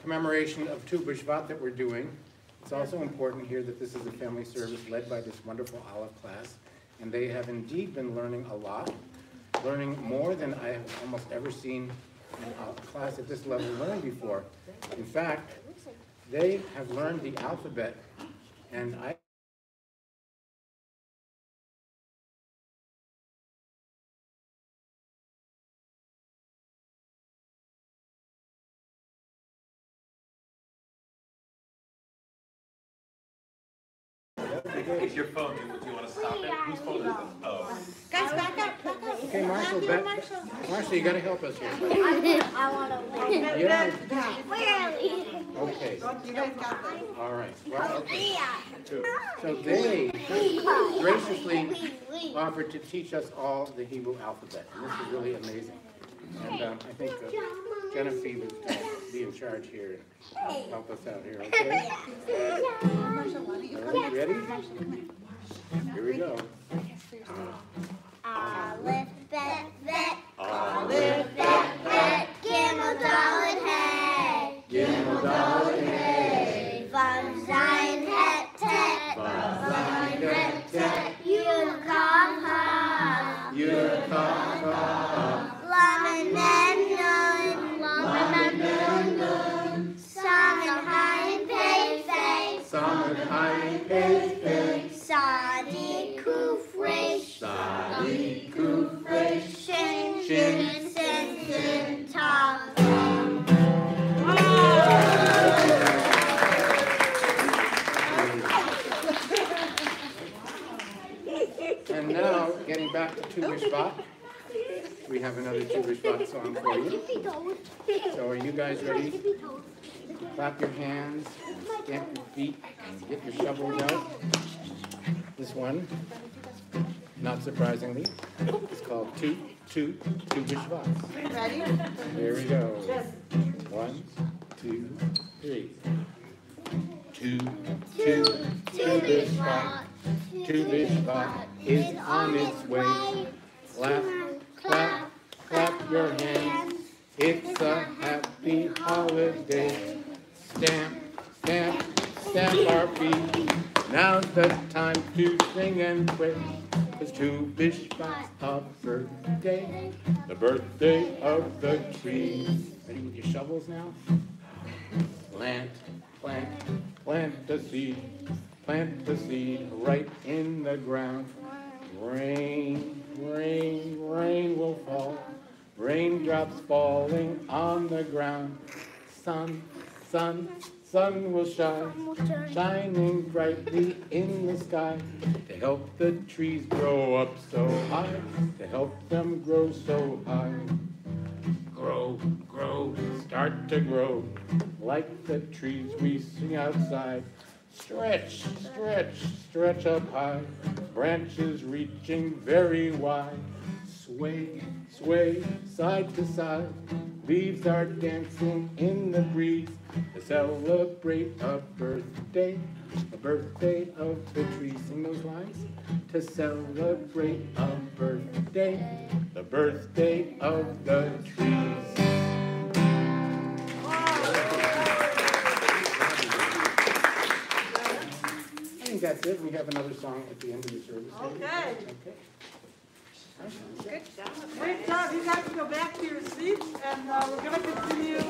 S2: commemoration of Tu B'Shvat that we're doing, it's also important here that this is a family service led by this wonderful Aleph class, and they have indeed been learning a lot, learning more than I have almost ever seen a class at this level learn before. In fact, they have learned the alphabet, and I
S7: It's your phone. Do you, do you want to stop it? Whose phone is it? Oh.
S5: Guys, back up, back up.
S2: Okay, Marshall,
S5: Matthew,
S2: back-
S5: Marshall.
S2: Marshall, you gotta help us here.
S3: I want to win.
S2: Yeah,
S3: Where are we?
S2: okay,
S5: You guys got this.
S2: all right. Well, okay.
S3: Yeah.
S2: So they graciously offered to teach us all the Hebrew alphabet, and this is really amazing. And um, I think uh, Genevieve is going to be in charge here and help us out here, okay?
S5: Marshall, why you
S2: All right, ready? Here we go.
S3: Aleph, bet, bet. Aleph, bet, bet. Gimel, Dalet, hey.
S2: Gimel, Dalet, hey. Have another Tu B'Shvat song for you. So are you guys ready? Clap your hands, stamp your feet, and get your shovels out. This one, not surprisingly, is called Tu, Tu, Tu B'Shvat.
S5: Ready?
S2: Here we go. One, two, three. Two, two, Tu B'Shvat. Tu B'Shvat is on its way. Clap, clap, clap your hands. It's a happy holiday. Stamp, stamp, stamp our feet. Now's the time to sing and quit. It's B'Shvat's a birthday, the birthday of the tree. Ready with your shovels now? Plant, plant, plant the seed. Plant the seed right in the ground. Rain, rain, rain will fall. Raindrops falling on the ground. Sun, sun, sun will shine. Shining brightly in the sky. To help the trees grow up so high. To help them grow so high. Grow, grow, start to grow. Like the trees we see outside. Stretch, stretch, stretch up high, branches reaching very wide. Sway, sway, side to side, leaves are dancing in the breeze to celebrate a birthday, a birthday of the tree. Sing those lines. To celebrate a birthday, the birthday of the trees. I think that's it. We have another song at the end of the service.
S1: Okay.
S2: Okay.
S1: Great job. You guys can go back to your seats and uh, we're going to continue.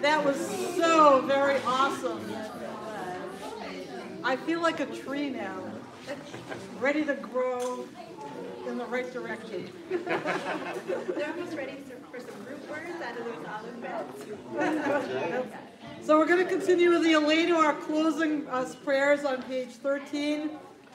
S1: That was so very awesome. I feel like a tree now, ready to grow in the right direction.
S5: They're almost ready for some root words out of those olive beds.
S1: So we're going to continue with the Aleinu, our closing uh, prayers on page 13.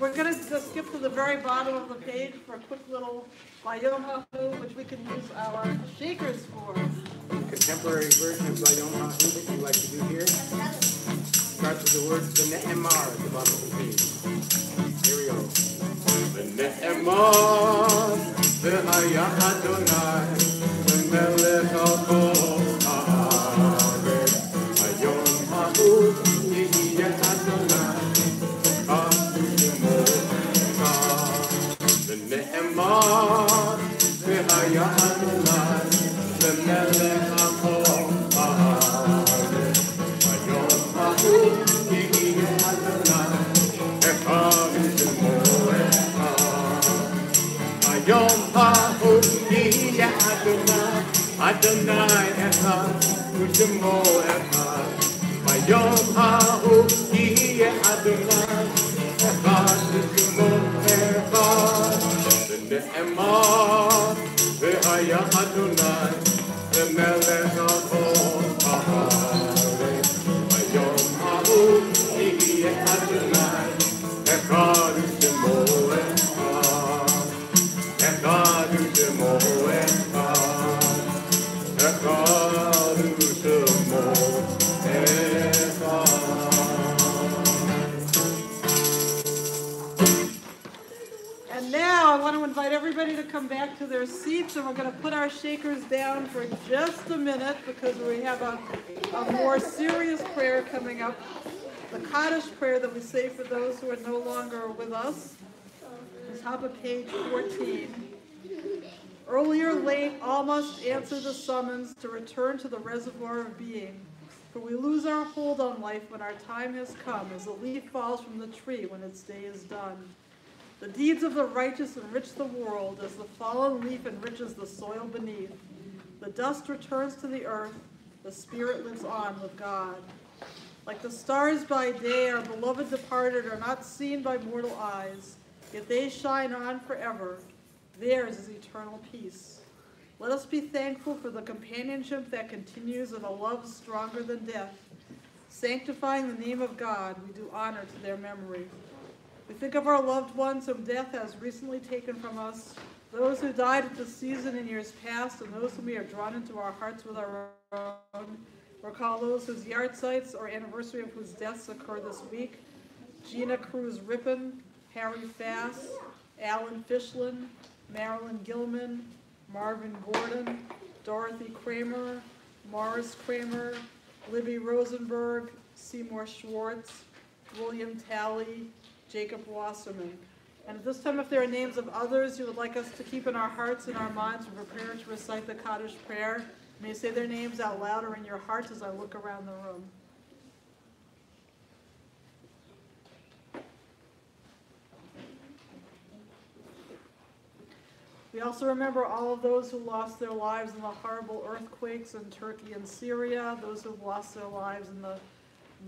S1: We're going to just skip to the very bottom of the page for a quick little Bayomhahu, which we can use our shakers for.
S2: Contemporary version of Bayom Hahu that you like to do here starts with the words V'ne'emar at the bottom of the page. Here we go. V'ne'emar v'haya Adonai
S1: tomorrow. For just a minute because we have a, a more serious prayer coming up. The Kaddish prayer that we say for those who are no longer with us. It's top of page 14. Early or late, all must answer the summons to return to the reservoir of being. For we lose our hold on life when our time has come, as a leaf falls from the tree when its day is done. The deeds of the righteous enrich the world as the fallen leaf enriches the soil beneath. The dust returns to the earth, the spirit lives on with God. Like the stars by day, our beloved departed are not seen by mortal eyes, yet they shine on forever. Theirs is eternal peace. Let us be thankful for the companionship that continues and a love stronger than death. Sanctifying the name of God, we do honor to their memory. We think of our loved ones whom death has recently taken from us, those who died at the season in years past, and those whom we have drawn into our hearts with our own. Recall those whose yahrzeits or anniversary of whose deaths occur this week. Gina Cruz Rippon, Harry Fass, Alan Fishlin, Marilyn Gilman, Marvin Gordon, Dorothy Kramer, Morris Kramer, Libby Rosenberg, Seymour Schwartz, William Talley, Jacob Wasserman. And at this time, if there are names of others you would like us to keep in our hearts and our minds, we're prepared to recite the Kaddish prayer. May you say their names out loud or in your hearts as I look around the room. We also remember all of those who lost their lives in the horrible earthquakes in Turkey and Syria, those who've lost their lives in the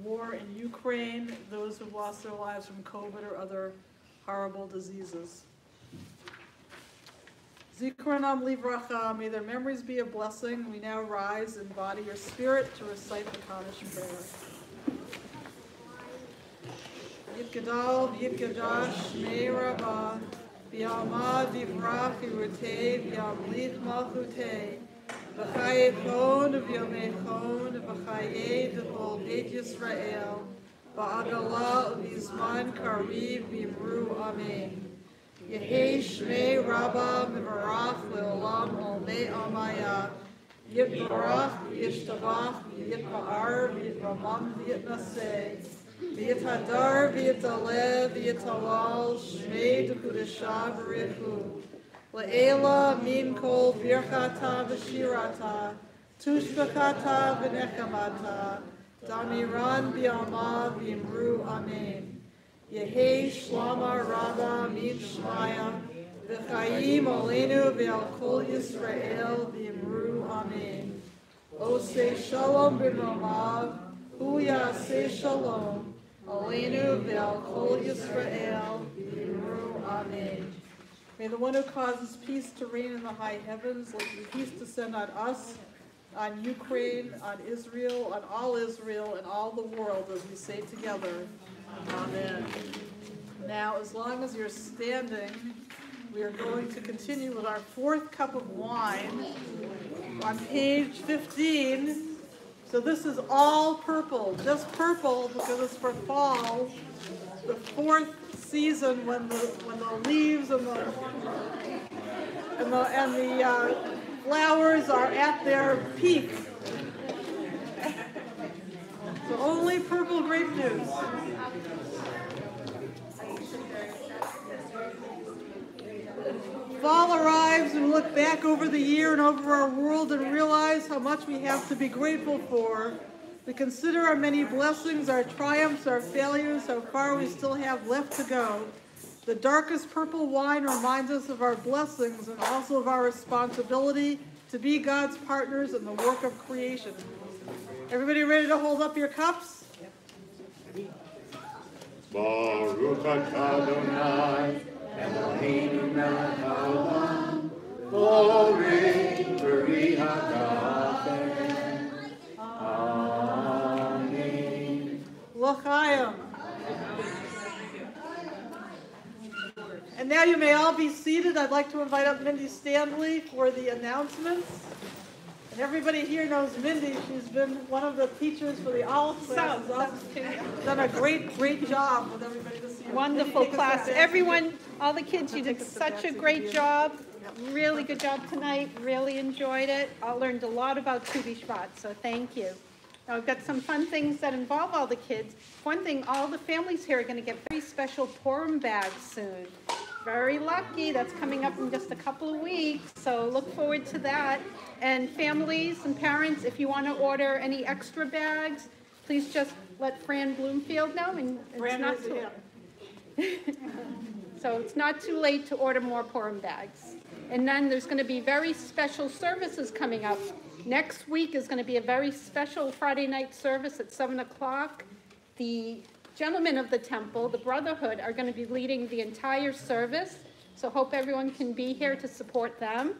S1: war in Ukraine, those who've lost their lives from COVID or other horrible diseases. Zikronam livracha, may their memories be a blessing. We now rise in body or spirit to recite the Kaddish prayer. Yitgadal v'yitgadash Shmei Rabbah v'yamad v'yivrach v'yurtei v'yamlich malchutei v'chayekon v'yomechon v'chayei d'chol Beit Yisrael v'agala v'yizman kariv v'yimru Amen. Yehi Shmei Rabbah Mivarach Leolam Olmei Amaya. Yitbarach Yishtabach Yitba'ar Yitramam Yitnaseh V'yitadar v'yitaleh v'yitalal Shmei Dekudesha B'richu Le'ela min kol birchata v'shirata. Tushbakata v'nechamata Damiran b'yama v'imru Amen. Yehi Shlama Rabba Min Shmaya V'chaim Olenu V'al Kol Yisrael V'imru Amen. Oseh Shalom B'Romav Hu Yaseh Shalom Olenu V'al Kol Yisrael V'imru Amen. May the one who causes peace to reign in the high heavens, let peace descend on us, on Ukraine, on Israel, on all Israel, and all the world as we say together. Amen. Now, as long as you're standing, we are going to continue with our fourth cup of wine on page 15. So this is all purple, just purple because it's for fall, the fourth season when the when the leaves and the and the and the uh, flowers are at their peak. So only purple grape juice. Fall arrives and look back over the year and over our world and realize how much we have to be grateful for. We consider our many blessings, our triumphs, our failures, how far we still have left to go. The darkest purple wine reminds us of our blessings and also of our responsibility to be God's partners in the work of creation. Everybody ready to hold up your cups?
S2: Baruch Adonai, Eloheinu melech haolam, peri hagafen. Amen.
S1: L'chaim. And now you may all be seated. I'd like to invite up Mindy Stanley for the announcements. And everybody here knows Mindy. She's been one of the teachers for the Aleph classes. Done a great, great job with everybody this year.
S8: Wonderful
S1: Mindy, take us to
S8: class. Everyone, all the kids, you did
S1: Take us to
S8: such a great job. Really good job tonight. Really enjoyed it. I learned a lot about B'Shvat, so thank you. Now, we've got some fun things that involve all the kids. One thing, all the families here are going to get very special Purim bags soon. Very lucky. That's coming up in just a couple of weeks, so look forward to that. And families and parents, if you want to order any extra bags, please just let Fran Bloomfield know, and it's
S1: Fran,
S8: not too-
S1: hand.
S8: so it's not too late to order more Purim bags. And then there's going to be very special services coming up. Next week is going to be a very special Friday night service at 7 o'clock. The gentlemen of the temple, the Brotherhood, are going to be leading the entire service. So hope everyone can be here to support them.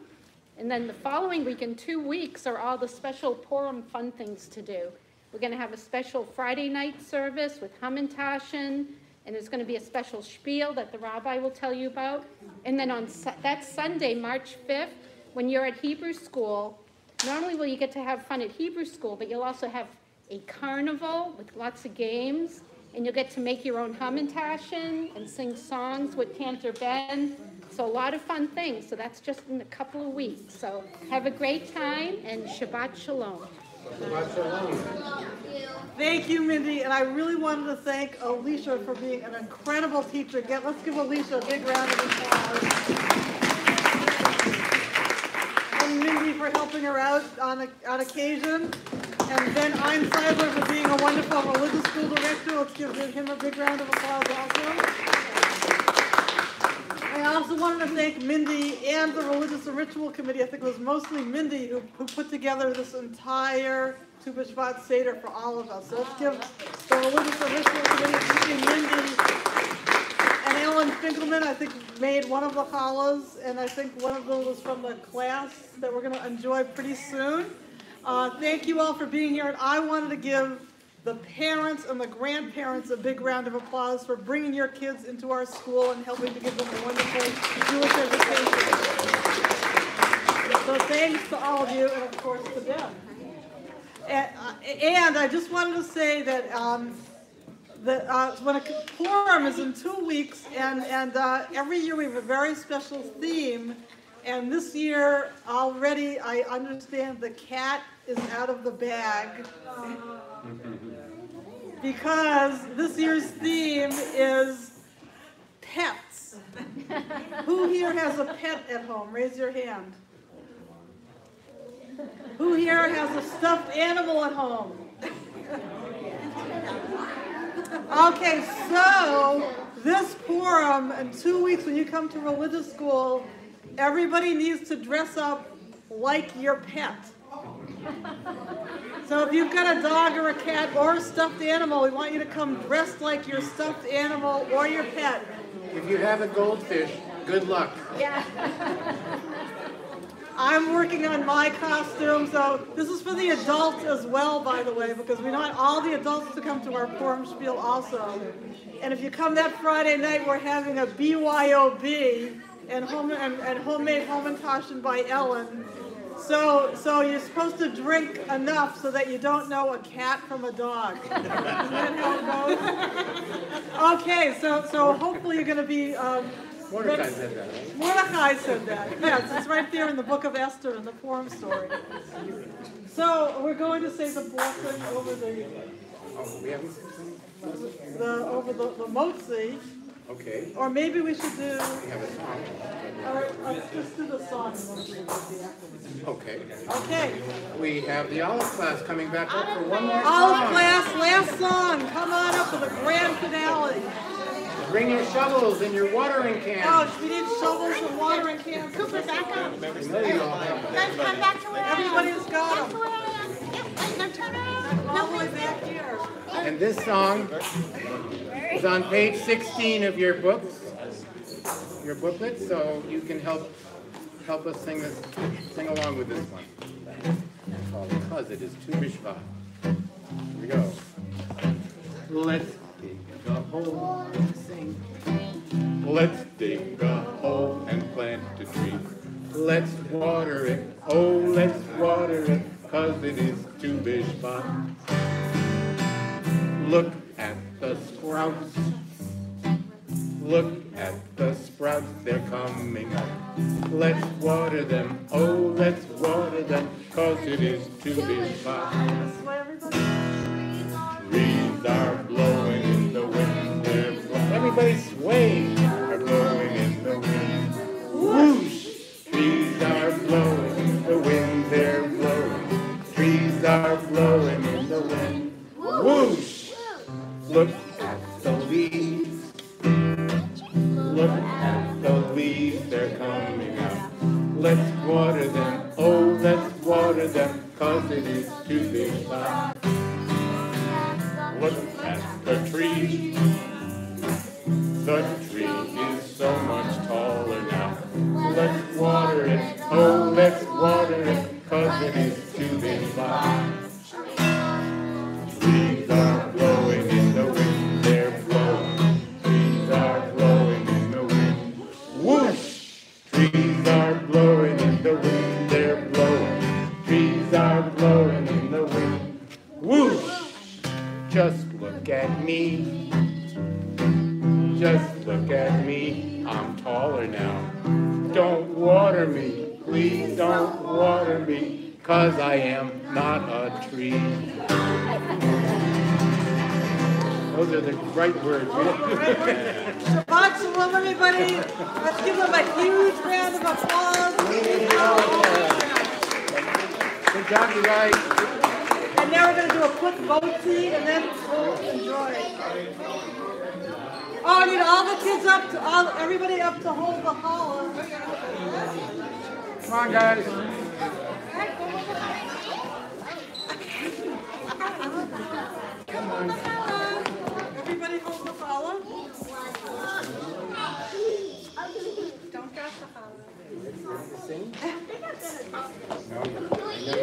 S8: And then the following week, in two weeks, are all the special Purim fun things to do. We're going to have a special Friday night service with Hamantashen, and there's going to be a special spiel that the rabbi will tell you about. And then on that Sunday, March 5th, when you're at Hebrew school, not only will you get to have fun at Hebrew school, but you'll also have a carnival with lots of games, and you'll get to make your own Hamantashen and sing songs with Cantor Ben. So a lot of fun things. So that's just in a couple of weeks. So have a great time and Shabbat Shalom.
S2: Shabbat shalom.
S1: Thank you, Mindy, and I really wanted to thank Alicia for being an incredible teacher. Get, let's give Alicia a big round of applause. And Mindy for helping her out on, on occasion. And Ben Einsiedler for being a wonderful religious school director. Let's give him a big round of applause also. I also wanted to thank Mindy and the Religious and Ritual Committee. I think it was mostly Mindy who, who put together this entire Tu B'Shvat Seder for all of us. So let's give the Religious and Ritual Committee, Mindy Ellen Finkelman, I think made one of the challahs, and I think one of them was from the class that we're going to enjoy pretty soon. Uh, thank you all for being here, and I wanted to give the parents and the grandparents a big round of applause for bringing your kids into our school and helping to give them a wonderful Jewish education. So thanks to all of you and of course to them. And, uh, and I just wanted to say that um, the, uh, when a quorum is in two weeks, and, and uh, every year we have a very special theme. And this year already, I understand the cat is out of the bag. Because this year's theme is pets. Who here has a pet at home? Raise your hand. Who here has a stuffed animal at home? Okay, so this Purim, in two weeks when you come to religious school, everybody needs to dress up like your pet. So if you've got a dog or a cat or a stuffed animal, we want you to come dressed like your stuffed animal or your pet.
S2: If you have a goldfish, good luck.
S1: I'm working on my costume, so this is for the adults as well, by the way, because we want all the adults to come to our Purim Spiel also. And if you come that Friday night, we're having a BYOB and, home, and, and homemade by Ellen. So, so you're supposed to drink enough so that you don't know a cat from a dog. Isn't that how it goes? Okay, so, so hopefully you're going to be um,
S2: Mordecai said that, right?
S1: Mordecai said that. Yes, it's right there in the book of Esther in the Purim story. So we're going to say the blessing over the,
S2: Oh, we haven't said something?
S1: the over the, the motzi,
S2: Okay,
S1: or maybe we should do,
S2: we have a song.
S1: or let's uh, just do the song.
S2: Okay.
S1: Okay,
S2: We have the Aleph class coming back up for one more
S1: olive
S2: song.
S1: class, last song. Come on up for the grand finale.
S2: Bring your shovels and your watering cans.
S1: Oh, we need shovels and watering cans.
S3: Cooper, back up.
S2: I know you all have them.
S3: Guys, come back to where I am.
S1: Everybody's got
S3: Back to
S1: them.
S3: where I am. Turn around.
S1: All the way back here.
S2: And this song is on page 16 of your books, your booklet, so you can help help us sing this, sing along with this one. Called Because It Is Tu B'Shvat. Here we go. Let's dig a hole and sing. Let's dig a hole and plant a tree. Let's water it, oh, let's water it, cause it is Tu B'Shvat. Look at the sprouts. Look at the sprouts, they're coming up. Let's water them, oh, let's water them, cause it is too.
S1: This way.
S2: Trees are Everybody sway, are blowing in the wind. Whoosh! Trees are blowing in the wind, they're blowing. Trees are blowing in the wind. Whoosh! Look at the leaves. Look at the leaves, they're coming out. Let's water them, oh, let's water them, cause it is too big.
S1: Everybody. Let's give them a huge round of applause.
S2: Good job, you guys.
S1: And now we're going to do a quick vote and then we'll enjoy. Oh, I need all the kids up to, all, everybody up to hold the hall.
S2: Come on, guys. Come on. Sing? No.